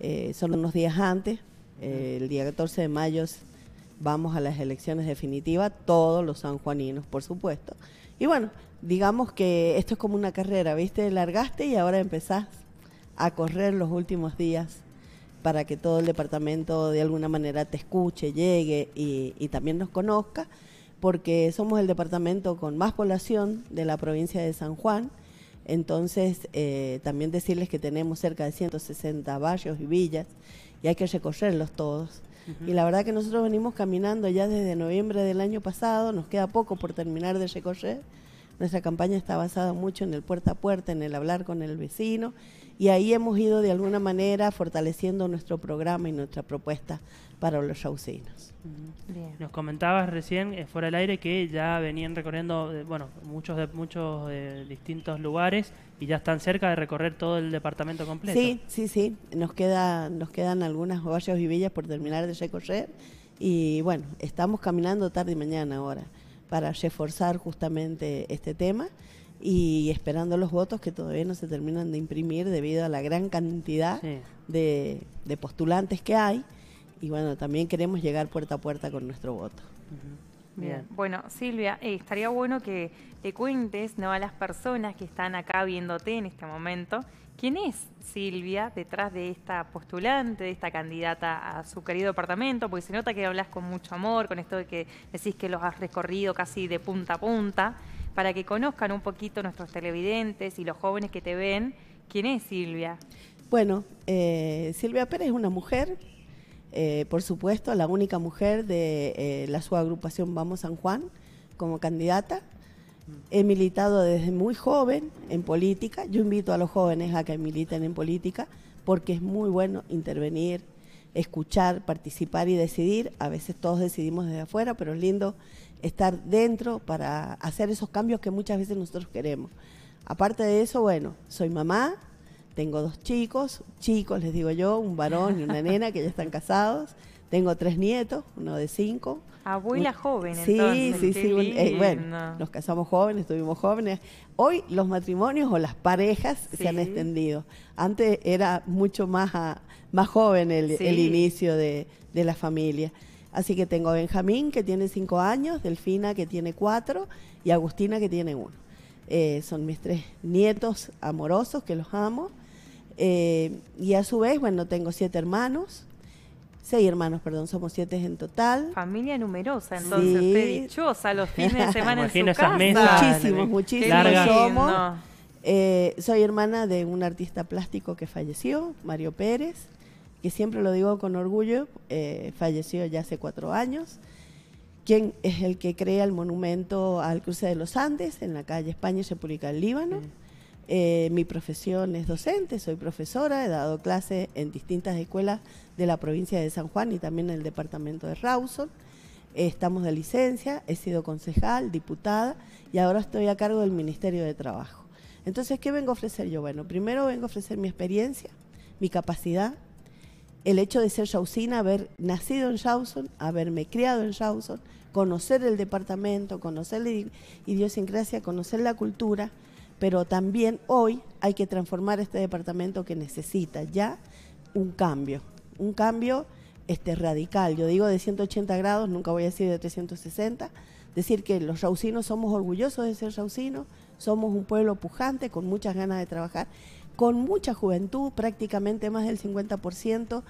eh, son unos días antes, eh, el día 14 de mayo vamos a las elecciones definitivas, todos los sanjuaninos, por supuesto. Y bueno, digamos que esto es como una carrera, ¿viste? Largaste y ahora empezás a correr los últimos días para que todo el departamento de alguna manera te escuche, llegue y también nos conozca, porque somos el departamento con más población de la provincia de San Juan. Entonces, eh, también decirles que tenemos cerca de 160 barrios y villas y hay que recorrerlos todos. Y la verdad que nosotros venimos caminando ya desde noviembre del año pasado, nos queda poco por terminar de recorrer. Nuestra campaña está basada mucho en el puerta a puerta, en el hablar con el vecino y ahí hemos ido de alguna manera fortaleciendo nuestro programa y nuestra propuesta para los showcinos. Nos comentabas recién eh, fuera del aire que ya venían recorriendo eh, bueno muchos de muchos distintos lugares y ya están cerca de recorrer todo el departamento completo. Sí, sí, sí. Nos queda nos quedan algunas valles y villas por terminar de recorrer y bueno estamos caminando tarde y mañana ahora para reforzar justamente este tema y esperando los votos que todavía no se terminan de imprimir debido a la gran cantidad de, postulantes que hay. Y bueno, también queremos llegar puerta a puerta con nuestro voto. Bien. Bueno, Silvia, eh, estaría bueno que te cuentes ¿no? a las personas que están acá viéndote en este momento, ¿quién es Silvia detrás de esta postulante, de esta candidata a su querido departamento? Porque se nota que hablas con mucho amor, con esto de que decís que los has recorrido casi de punta a punta para que conozcan un poquito nuestros televidentes y los jóvenes que te ven, ¿quién es Silvia? Bueno, eh, Silvia Pérez es una mujer, eh, por supuesto, la única mujer de eh, la subagrupación Vamos San Juan como candidata. He militado desde muy joven en política. Yo invito a los jóvenes a que militen en política porque es muy bueno intervenir, escuchar, participar y decidir. A veces todos decidimos desde afuera, pero es lindo estar dentro para hacer esos cambios que muchas veces nosotros queremos. Aparte de eso, bueno, soy mamá, tengo dos chicos, chicos les digo yo, un varón y una nena que ya están casados, tengo tres nietos, uno de cinco. Abuela joven, sí, entonces. Sí, sí, eh, bueno, nos casamos jóvenes, estuvimos jóvenes. Hoy los matrimonios o las parejas se han extendido. Antes era mucho más, más joven el, el inicio de, de la familia. Así que tengo a Benjamín, que tiene cinco años, Delfina, que tiene cuatro, y Agustina, que tiene uno. Eh, son mis tres nietos amorosos, que los amo. Eh, y a su vez, bueno, tengo siete hermanos, seis hermanos, perdón, somos siete en total. Familia numerosa, entonces, sí. dichosa los fines de semana en su casa. muchísimos, muchísimos somos. Eh, soy hermana de un artista plástico que falleció, Mario Pérez que siempre lo digo con orgullo, eh, falleció ya hace cuatro años, quien es el que crea el monumento al cruce de los Andes en la calle España y República del Líbano. Eh, mi profesión es docente, soy profesora, he dado clases en distintas escuelas de la provincia de San Juan y también en el departamento de Rawson. estamos de licencia, he sido concejal, diputada y ahora estoy a cargo del Ministerio de Trabajo. Entonces, ¿qué vengo a ofrecer yo? Bueno, primero vengo a ofrecer mi experiencia, mi capacidad, el hecho de ser Yausina, haber nacido en Shawson, haberme criado en Shawson, conocer el departamento, conocer la idiosincrasia, conocer la cultura, pero también hoy hay que transformar este departamento que necesita ya un cambio, un cambio este, radical. Yo digo de 180 grados, nunca voy a decir de 360, decir que los raucinos somos orgullosos de ser raucinos, somos un pueblo pujante con muchas ganas de trabajar con mucha juventud, prácticamente más del 50%.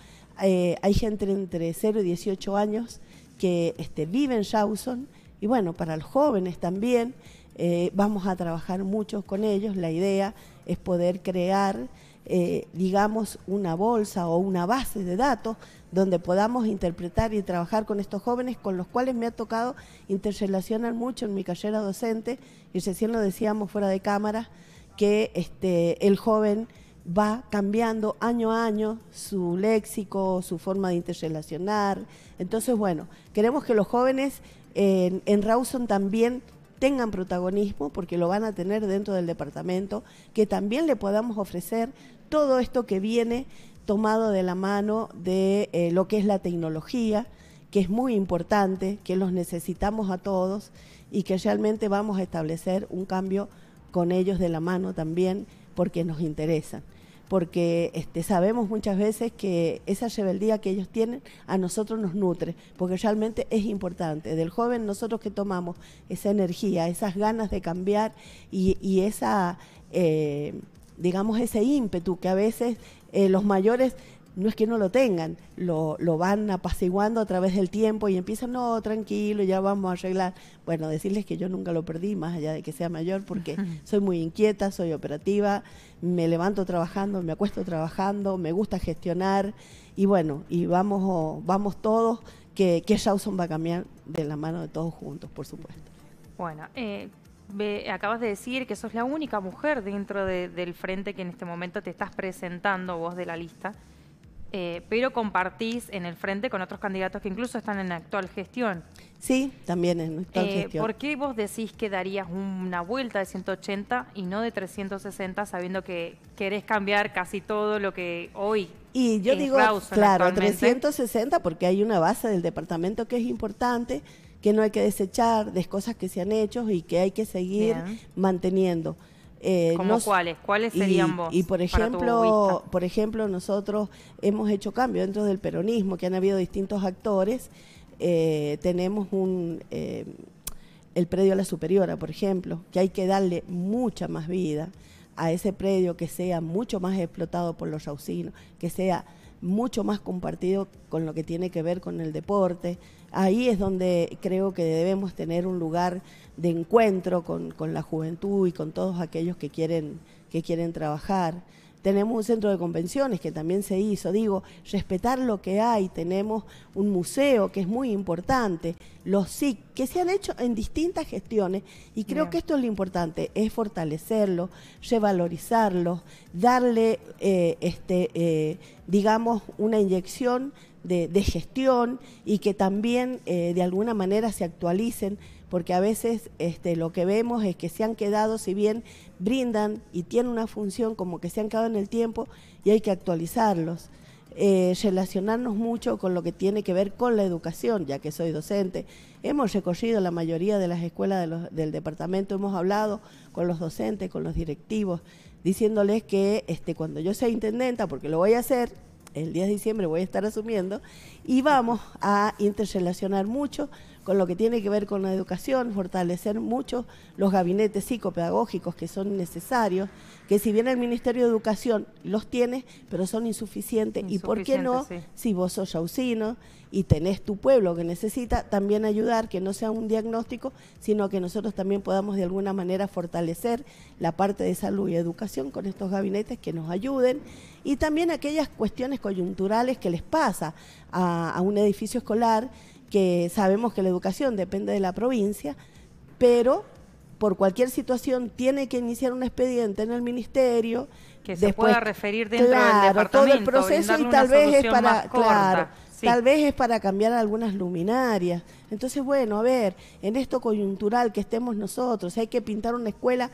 Eh, hay gente entre 0 y 18 años que este, vive en Shawson y bueno, para los jóvenes también eh, vamos a trabajar mucho con ellos. La idea es poder crear, eh, digamos, una bolsa o una base de datos donde podamos interpretar y trabajar con estos jóvenes con los cuales me ha tocado interrelacionar mucho en mi carrera docente y recién lo decíamos fuera de cámara que este, el joven va cambiando año a año su léxico, su forma de interrelacionar. Entonces, bueno, queremos que los jóvenes en, en Rawson también tengan protagonismo, porque lo van a tener dentro del departamento, que también le podamos ofrecer todo esto que viene tomado de la mano de eh, lo que es la tecnología, que es muy importante, que los necesitamos a todos y que realmente vamos a establecer un cambio con ellos de la mano también porque nos interesan. Porque este, sabemos muchas veces que esa rebeldía que ellos tienen a nosotros nos nutre, porque realmente es importante. Del joven nosotros que tomamos esa energía, esas ganas de cambiar y, esa, eh, digamos, ese ímpetu que a veces eh, los mayores no es que no lo tengan, lo, lo, van apaciguando a través del tiempo y empiezan, no, tranquilo, ya vamos a arreglar. Bueno, decirles que yo nunca lo perdí, más allá de que sea mayor, porque soy muy inquieta, soy operativa, me levanto trabajando, me acuesto trabajando, me gusta gestionar y bueno, y vamos, vamos todos, que, que va a cambiar de la mano de todos juntos, por supuesto. Bueno, eh, acabas de decir que sos la única mujer dentro del frente que en este momento te estás presentando vos de la lista. Eh, pero compartís en el frente con otros candidatos que incluso están en la actual gestión. Sí, también en actual eh, gestión. ¿Por qué vos decís que darías una vuelta de 180 y no de 360 sabiendo que querés cambiar casi todo lo que hoy y yo digo, claro, 360 porque hay una base del departamento que es importante, que no hay que desechar, de cosas que se han hecho y que hay que seguir manteniendo. Eh, ¿Cómo cuáles? ¿Cuáles serían y, vos? Y por ejemplo, por ejemplo, nosotros hemos hecho cambio dentro del peronismo, que han habido distintos actores. Eh, tenemos un eh, el predio a la superiora, por ejemplo, que hay que darle mucha más vida a ese predio, que sea mucho más explotado por los raucinos, que sea mucho más compartido con lo que tiene que ver con el deporte. Ahí es donde creo que debemos tener un lugar de encuentro con, con la juventud y con todos aquellos que quieren, que quieren trabajar. Tenemos un centro de convenciones que también se hizo, digo, respetar lo que hay, tenemos un museo que es muy importante, los SIC, que se han hecho en distintas gestiones y creo que esto es lo importante, es fortalecerlo, revalorizarlo, darle, eh, este, eh, digamos, una inyección de, gestión y que también eh, de alguna manera se actualicen porque a veces este, lo que vemos es que se han quedado, si bien brindan y tienen una función, como que se han quedado en el tiempo y hay que actualizarlos. Eh, relacionarnos mucho con lo que tiene que ver con la educación, ya que soy docente. Hemos recorrido la mayoría de las escuelas del departamento, hemos hablado con los docentes, con los directivos, diciéndoles que este, cuando yo sea intendenta, porque lo voy a hacer, el 10 de diciembre voy a estar asumiendo, y vamos a interrelacionar mucho con lo que tiene que ver con la educación, fortalecer mucho los gabinetes psicopedagógicos que son necesarios, que si bien el Ministerio de Educación los tiene, pero son insuficientes. ¿Y por qué no? Si vos sos yausino y tenés tu pueblo que necesita, también ayudar, que no sea un diagnóstico, sino que nosotros también podamos de alguna manera fortalecer la parte de salud y educación con estos gabinetes que nos ayuden y también aquellas cuestiones coyunturales que les pasa a, a un edificio escolar que sabemos que la educación depende de la provincia, pero por cualquier situación tiene que iniciar un expediente en el ministerio. Que se pueda referir dentro del departamento. todo el proceso y tal vez es para, claro, tal vez es para cambiar algunas luminarias. Entonces, bueno, a ver, en esto coyuntural que estemos nosotros, hay que pintar una escuela,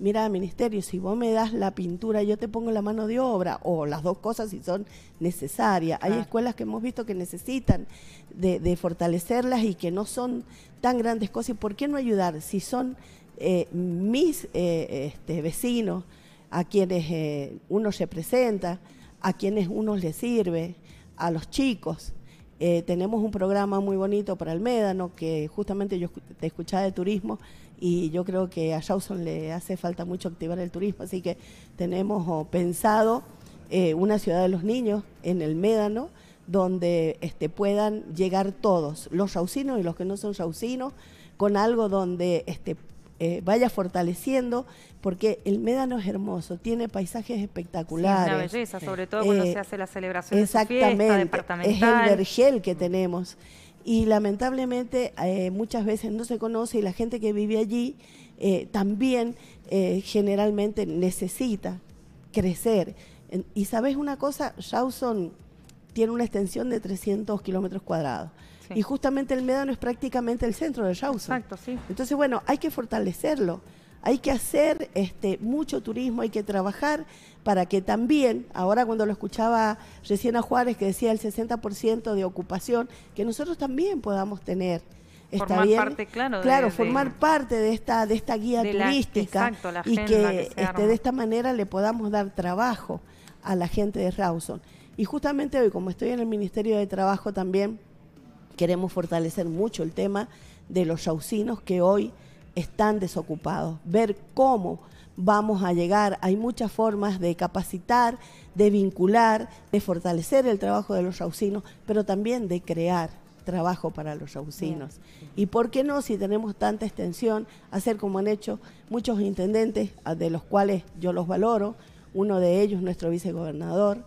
mira, ministerio, si vos me das la pintura, yo te pongo la mano de obra, o las dos cosas si son necesarias. Hay escuelas que hemos visto que necesitan de, fortalecerlas y que no son tan grandes cosas. ¿Y por qué no ayudar? Si son eh, mis eh, este, vecinos, a quienes eh, uno se presenta, a quienes uno les sirve, a los chicos. Tenemos un programa muy bonito para el Médano, que justamente yo te escuchaba de turismo, y yo creo que a Jawson le hace falta mucho activar el turismo, así que tenemos pensado eh, una ciudad de los niños en el Médano, donde este, puedan llegar todos, los raucinos y los que no son raucinos, con algo donde este, eh, vaya fortaleciendo, porque el Médano es hermoso, tiene paisajes espectaculares. Sí, una belleza, sobre todo cuando eh, se hace la celebración exactamente, de su departamental. Es el vergel que tenemos y lamentablemente eh, muchas veces no se conoce y la gente que vive allí también generalmente necesita crecer. Y sabes una cosa, Rawson tiene una extensión de 300 kilómetros cuadrados. Y justamente el Médano es prácticamente el centro de Rawson. Exacto, sí. Entonces, bueno, hay que fortalecerlo. Hay que hacer este, mucho turismo, hay que trabajar para que también, ahora cuando lo escuchaba recién a Juárez que decía el 60% de ocupación, que nosotros también podamos tener. Está formar parte, claro, claro formar parte de esta de esta guía turística y que, este, de esta manera le podamos dar trabajo a la gente de Rawson. Y justamente hoy, como estoy en el Ministerio de Trabajo también, queremos fortalecer mucho el tema de los raucinos que hoy están desocupados, ver cómo vamos a llegar. Hay muchas formas de capacitar, de vincular, de fortalecer el trabajo de los raucinos, pero también de crear trabajo para los raucinos. Y por qué no, si tenemos tanta extensión, hacer como han hecho muchos intendentes, de los cuales yo los valoro, uno de ellos, nuestro vicegobernador,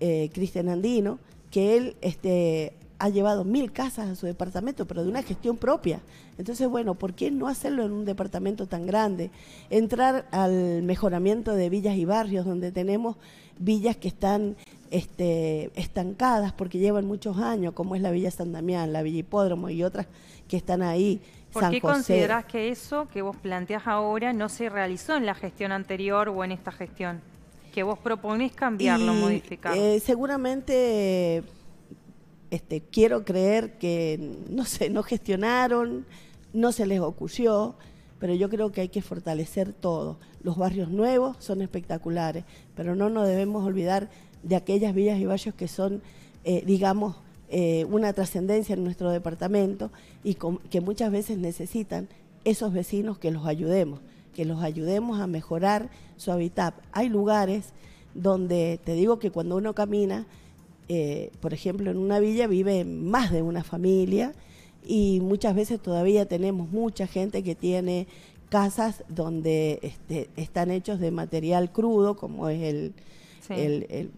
eh, Cristian Andino, que él este, ha llevado mil casas a su departamento, pero de una gestión propia. Entonces, bueno, ¿por qué no hacerlo en un departamento tan grande? Entrar al mejoramiento de villas y barrios, donde tenemos villas que están este, estancadas porque llevan muchos años, como es la Villa San Damián, la Villa Hipódromo y otras que están ahí. ¿Por qué consideras que eso que vos planteás ahora no se realizó en la gestión anterior o en esta gestión? Que vos proponés cambiarlo, modificarlo. Eh, seguramente este, quiero creer que, no sé, no gestionaron, no se les ocurrió, pero yo creo que hay que fortalecer todo. Los barrios nuevos son espectaculares, pero no nos debemos olvidar de aquellas villas y barrios que son, eh, digamos, eh, una trascendencia en nuestro departamento y que muchas veces necesitan esos vecinos que los ayudemos, que los ayudemos a mejorar su hábitat. Hay lugares donde te digo que cuando uno camina, eh, por ejemplo, en una villa vive más de una familia y muchas veces todavía tenemos mucha gente que tiene casas donde este, están hechos de material crudo, como es el, el,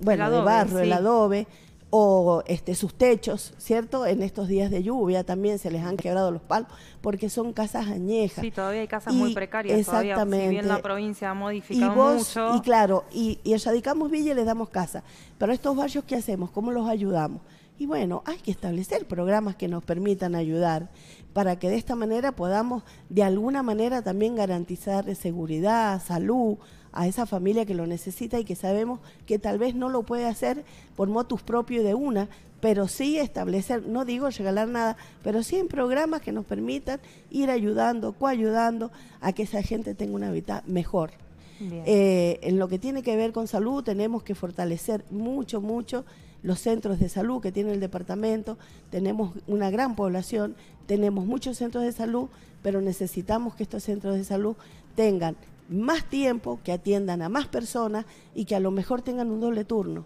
bueno, de barro, el adobe o este, sus techos, ¿cierto? En estos días de lluvia también se les han quebrado los palos porque son casas añejas. Sí, todavía hay casas muy precarias. Exactamente. Todavía, si bien la provincia ha modificado mucho. Y claro, y, y erradicamos villa y les damos casa. Pero estos barrios, ¿qué hacemos? ¿Cómo los ayudamos? Y bueno, hay que establecer programas que nos permitan ayudar para que de esta manera podamos de alguna manera también garantizar seguridad, salud, a esa familia que lo necesita y que sabemos que tal vez no lo puede hacer por motus propio de una, pero sí establecer, no digo regalar nada, pero sí en programas que nos permitan ir ayudando, coayudando a que esa gente tenga una vida mejor. Eh, en lo que tiene que ver con salud tenemos que fortalecer mucho, mucho los centros de salud que tiene el departamento. Tenemos una gran población, tenemos muchos centros de salud, pero necesitamos que estos centros de salud tengan más tiempo, que atiendan a más personas y que a lo mejor tengan un doble turno.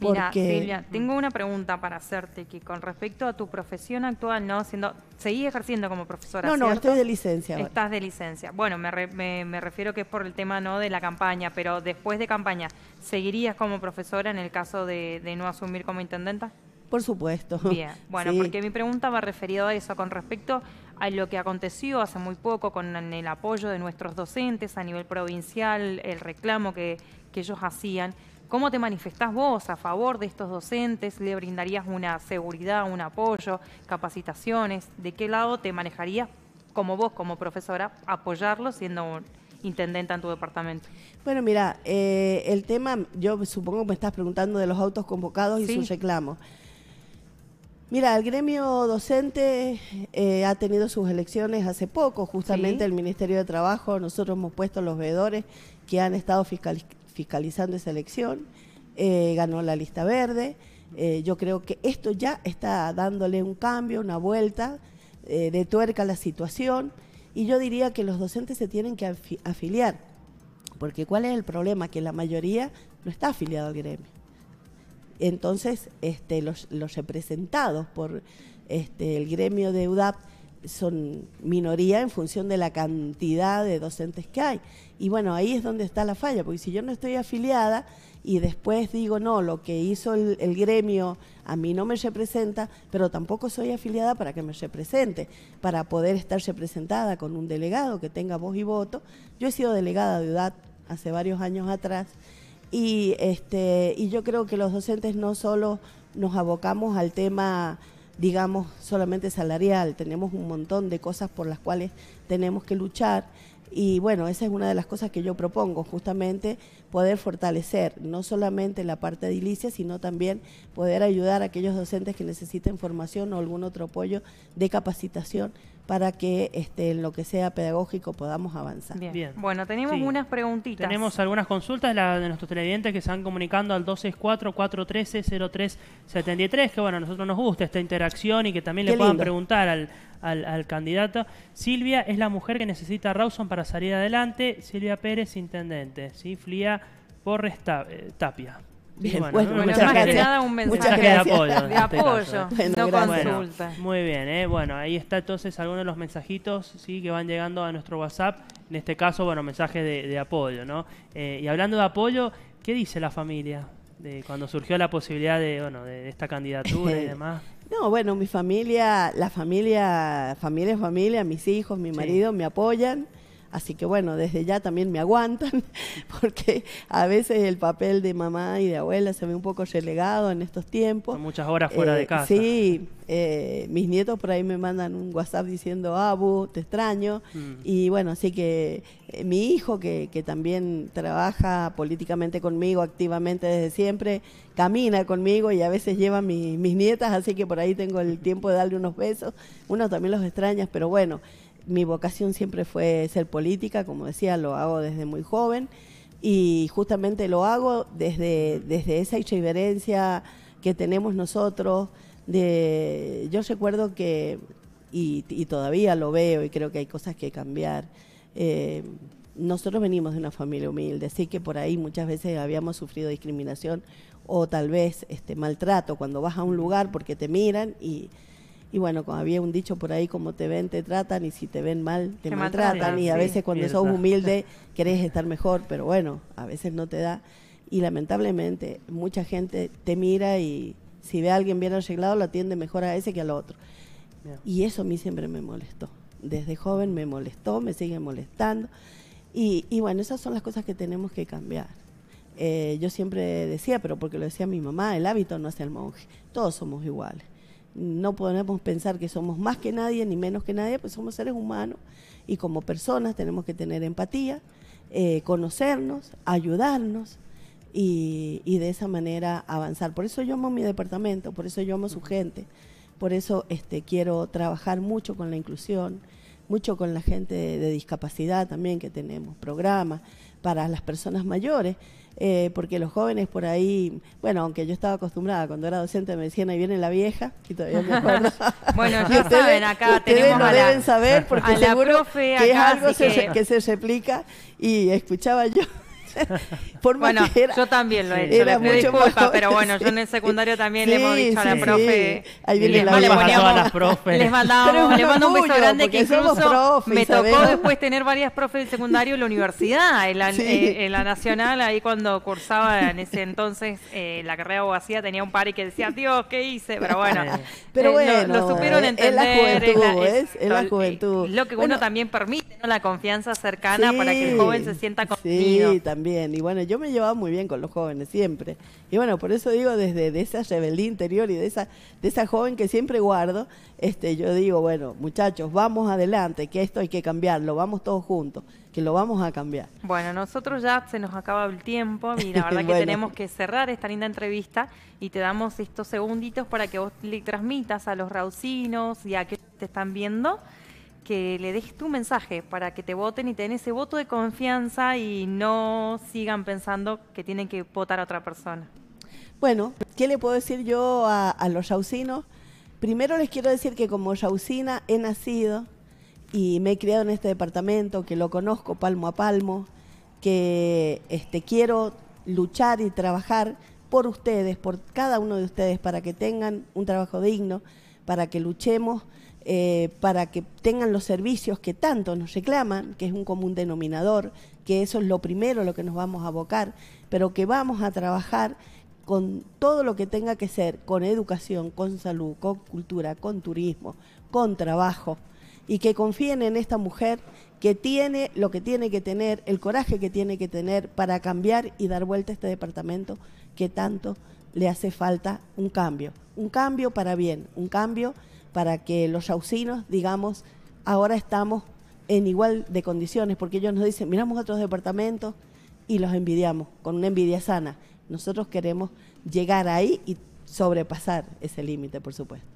Mira, Silvia, tengo una pregunta para hacerte, que con respecto a tu profesión actual, ¿no? Siendo, seguí ejerciendo como profesora, No, no, estoy de licencia. Estás de licencia. Bueno, me, me, refiero que es por el tema, ¿no?, de la campaña, pero después de campaña, ¿seguirías como profesora en el caso de, de no asumir como intendenta? Por supuesto. Bien, bueno, porque mi pregunta va referido a eso, con respecto a lo que aconteció hace muy poco con el apoyo de nuestros docentes a nivel provincial, el reclamo que, que ellos hacían. ¿Cómo te manifestás vos a favor de estos docentes? ¿Le brindarías una seguridad, un apoyo, capacitaciones? ¿De qué lado te manejarías como vos, como profesora, apoyarlos siendo intendente en tu departamento? Bueno, mira, eh, el tema, yo supongo que me estás preguntando de los autos convocados y sus reclamos. Mira, el gremio docente eh, ha tenido sus elecciones hace poco, justamente el Ministerio de Trabajo, nosotros hemos puesto los veedores que han estado fiscalizando esa elección, eh, ganó la lista verde, eh, yo creo que esto ya está dándole un cambio, una vuelta de tuerca a la situación y yo diría que los docentes se tienen que afiliar, porque ¿cuál es el problema? Que la mayoría no está afiliado al gremio. Entonces, este, los, representados por este, el gremio de UDAP son minoría en función de la cantidad de docentes que hay. Y bueno, ahí es donde está la falla, porque si yo no estoy afiliada y después digo, no, lo que hizo el, el, gremio a mí no me representa, pero tampoco soy afiliada para que me represente, para poder estar representada con un delegado que tenga voz y voto. Yo he sido delegada de UDAP hace varios años atrás y, este, y yo creo que los docentes no solo nos abocamos al tema, digamos, solamente salarial, tenemos un montón de cosas por las cuales tenemos que luchar. Y bueno, esa es una de las cosas que yo propongo, justamente poder fortalecer no solamente la parte de edilicia, sino también poder ayudar a aquellos docentes que necesiten formación o algún otro apoyo de capacitación para que este, en lo que sea pedagógico podamos avanzar. Bien. Bueno, tenemos unas preguntitas. Tenemos algunas consultas de, de nuestros televidentes que se han comunicando al 264-413-0373, que bueno, a nosotros nos gusta esta interacción y que también le puedan preguntar al, al, candidato. Silvia es la mujer que necesita Rawson para salir adelante. Silvia Pérez, intendente. ¿sí? Flia Porres Tapia. Bien, bueno, muchas gracias. nada un mensaje de apoyo. De apoyo, no consulta. muy bien, ¿eh? bueno, ahí está entonces algunos de los mensajitos ¿sí? que van llegando a nuestro WhatsApp. En este caso, bueno, mensajes de, apoyo, ¿no? Eh, y hablando de apoyo, ¿qué dice la familia de cuando surgió la posibilidad de, bueno, de esta candidatura y demás? No, bueno, mi familia, la familia, familia, familia, mis hijos, mi marido me apoyan. Así que bueno, desde ya también me aguantan, porque a veces el papel de mamá y de abuela se ve un poco relegado en estos tiempos. muchas horas fuera de eh, casa. Sí, eh, mis nietos por ahí me mandan un WhatsApp diciendo, Abu, te extraño. Mm. Y bueno, así que eh, mi hijo, que, que también trabaja políticamente conmigo activamente desde siempre, camina conmigo y a veces lleva mis nietas, así que por ahí tengo el tiempo de darle unos besos. Uno también los extraña, pero bueno mi vocación siempre fue ser política, como decía, lo hago desde muy joven y justamente lo hago desde, desde esa irreverencia que tenemos nosotros. De, yo recuerdo que, y, todavía lo veo y creo que hay cosas que cambiar, eh, nosotros venimos de una familia humilde, así que por ahí muchas veces habíamos sufrido discriminación o tal vez este maltrato cuando vas a un lugar porque te miran y y bueno, como había un dicho por ahí, como te ven, te tratan, y si te ven mal, te, maltratan. y a veces cuando sos humilde, querés estar mejor, pero bueno, a veces no te da. Y lamentablemente, mucha gente te mira y si ve a alguien bien arreglado, lo atiende mejor a ese que al otro. Y eso a mí siempre me molestó. Desde joven me molestó, me sigue molestando. Y, y bueno, esas son las cosas que tenemos que cambiar. Eh, yo siempre decía, pero porque lo decía mi mamá, el hábito no hace el monje. Todos somos iguales no podemos pensar que somos más que nadie ni menos que nadie, pues somos seres humanos y como personas tenemos que tener empatía, eh, conocernos, ayudarnos y, de esa manera avanzar. Por eso yo amo mi departamento, por eso yo amo su gente, por eso este, quiero trabajar mucho con la inclusión, mucho con la gente de discapacidad también que tenemos, programas para las personas mayores eh, porque los jóvenes por ahí, bueno, aunque yo estaba acostumbrada, cuando era docente me decían, ahí viene la vieja, y todavía me acuerdo. bueno, ya saben, acá tenemos lo a la, deben saber, porque seguro que es algo que se replica, y escuchaba yo bueno, yo también lo he hecho, le pido disculpas, pero bueno, yo en el secundario también le hemos dicho a la profe. Ahí viene la le poníamos, les mandábamos, mando un beso grande que incluso me tocó después tener varias profes del secundario en la universidad, en la, eh, en la nacional, ahí cuando cursaba en ese entonces eh, la carrera de abogacía, tenía un par y que decía, Dios, ¿qué hice? Pero bueno, pero eh, bueno lo, supieron entender. Es la juventud, es, la, juventud. lo que uno también permite, ¿no? la confianza cercana para que el joven se sienta contenido. Sí, también bien. Y bueno, yo me llevaba muy bien con los jóvenes, siempre. Y bueno, por eso digo, desde de esa rebeldía interior y de esa, de esa joven que siempre guardo, este, yo digo, bueno, muchachos, vamos adelante, que esto hay que cambiarlo, vamos todos juntos, que lo vamos a cambiar. Bueno, nosotros ya se nos acaba el tiempo y la verdad que tenemos que cerrar esta linda entrevista y te damos estos segunditos para que vos le transmitas a los raucinos y a que te están viendo que le dejes tu mensaje para que te voten y te den ese voto de confianza y no sigan pensando que tienen que votar a otra persona. Bueno, ¿qué le puedo decir yo a, los yaucinos? Primero les quiero decir que como yaucina he nacido y me he criado en este departamento, que lo conozco palmo a palmo, que este, quiero luchar y trabajar por ustedes, por cada uno de ustedes, para que tengan un trabajo digno, para que luchemos eh, para que tengan los servicios que tanto nos reclaman, que es un común denominador, que eso es lo primero lo que nos vamos a abocar, pero que vamos a trabajar con todo lo que tenga que ser, con educación, con salud, con cultura, con turismo, con trabajo, y que confíen en esta mujer que tiene lo que tiene que tener, el coraje que tiene que tener para cambiar y dar vuelta a este departamento que tanto le hace falta un cambio, un cambio para bien, un cambio para que los yaucinos, digamos, ahora estamos en igual de condiciones, porque ellos nos dicen, miramos otros departamentos y los envidiamos, con una envidia sana. Nosotros queremos llegar ahí y sobrepasar ese límite, por supuesto.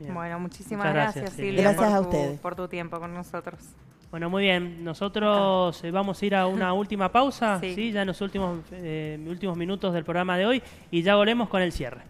Bueno, muchísimas gracias, Silvia, gracias a ustedes. por tu tiempo con nosotros. Bueno, muy bien. Nosotros eh, vamos a ir a una última pausa, sí. ya en los últimos, eh, últimos minutos del programa de hoy, y ya volvemos con el cierre.